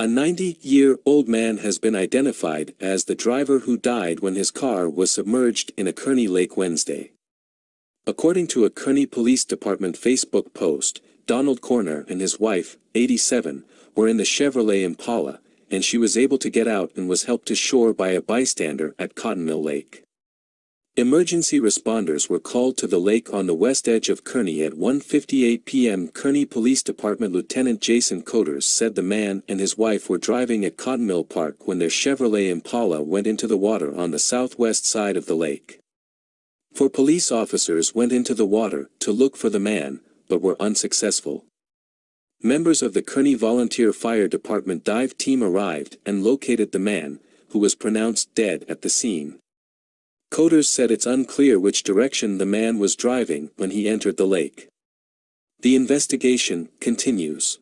A 90-year-old man has been identified as the driver who died when his car was submerged in a Kearney lake Wednesday. According to a Kearney Police Department Facebook post, Donald Corneer and his wife, 87, were in the Chevrolet Impala, and she was able to get out and was helped to shore by a bystander at Cottonmill Lake. Emergency responders were called to the lake on the west edge of Kearney at 1.58 p.m. Kearney Police Department Lieutenant Jason Koetters said the man and his wife were driving at Cottonmill Park when their Chevrolet Impala went into the water on the southwest side of the lake. Four police officers went into the water to look for the man, but were unsuccessful. Members of the Kearney Volunteer Fire Department dive team arrived and located the man, who was pronounced dead at the scene. Koetters said it's unclear which direction the man was driving when he entered the lake. The investigation continues.